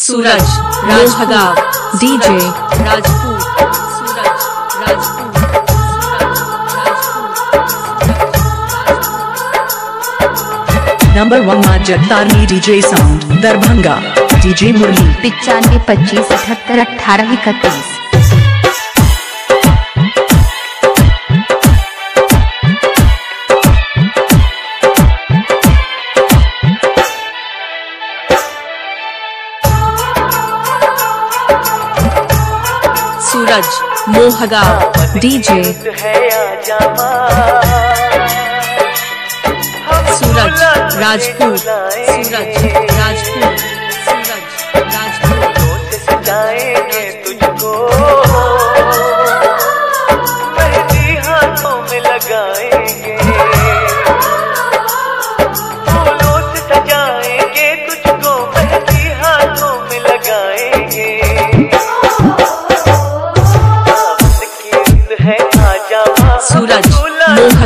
सूरज राजहदा DJ Rajput Rajput number one माजर तारनी DJ sound Darbhanga. DJ Murli. पिचानवे पच्चीस अठहत्तर अठारह इकतीस। Suraj Mohaga DJ Suraj Rajput Suraj Rajput Suraj Rajput.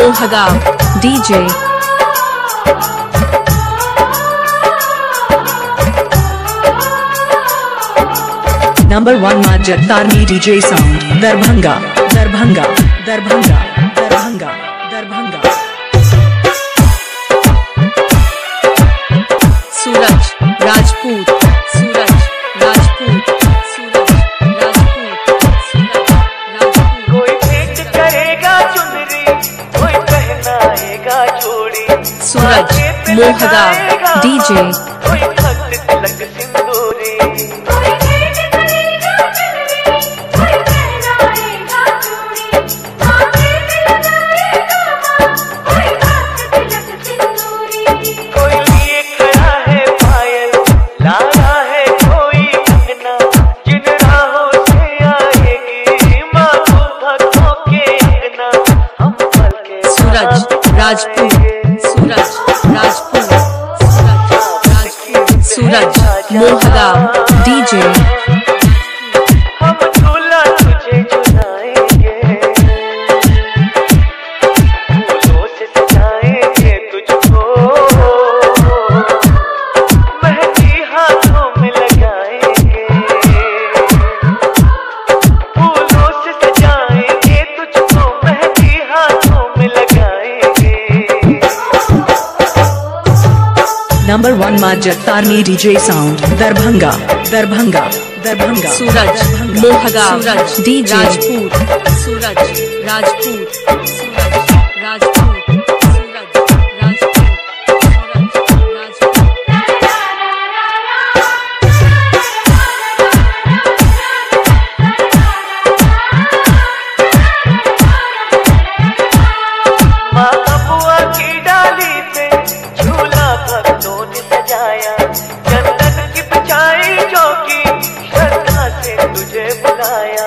Mohaga, DJ. Number 1 Majat Tarni DJ song, Darbhanga, Darbhanga, Darbhanga, Darbhanga, Darbhanga. Suraj, Rajput. Anmol खदाब DJ Suraj Rajput Suraj Rajput. Suraj मोहगाम DJ. Garima Jagtarni DJ sound Darbhanga Darbhanga Darbhanga Suraj मोहगा Suraj D Rajput Suraj Rajput Rajput. तुझे बुलाया।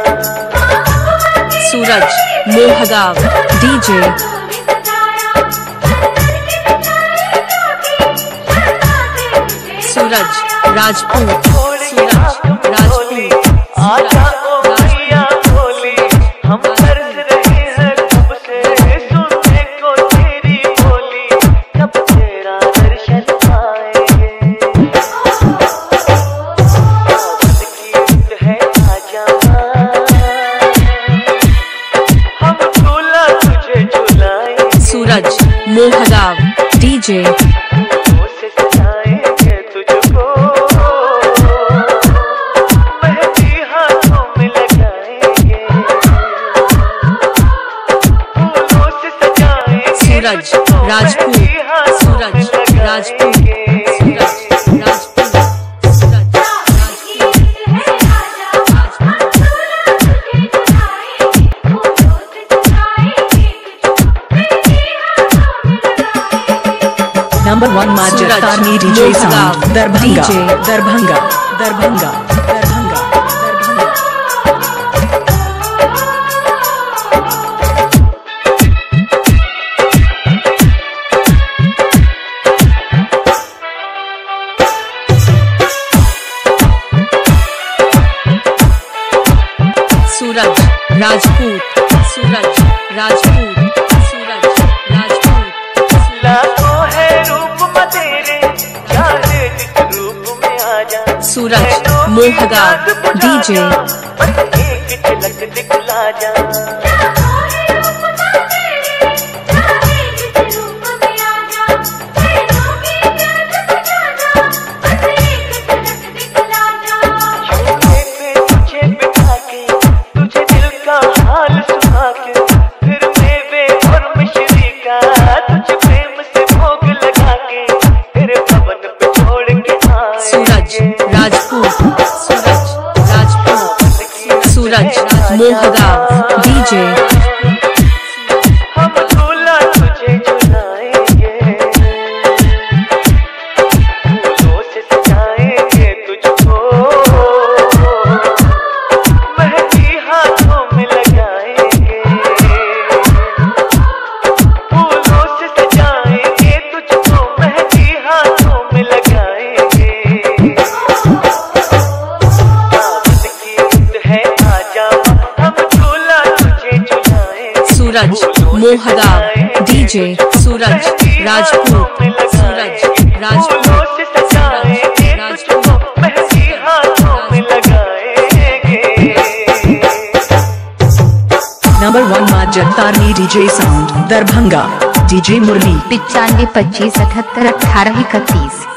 Suraj Mohgaon DJ. Suraj Rajput Suraj Rajput. आजा। DJ. Suraj Rajput Suraj Rajput. Number one माचे तारनी DJ sound Darbhanga Darbhanga Darbhanga Rajput Suraj Rajput Suraj मोहगा DJ. Suraj मोहगा DJ DJ Suraj, Rajput Suraj, Rajput number one माँ जनतारनी DJ sound Darbhanga. DJ Murli. पिचानवे, पच्चीस, अठहत्तर, अठारह, इकतीस।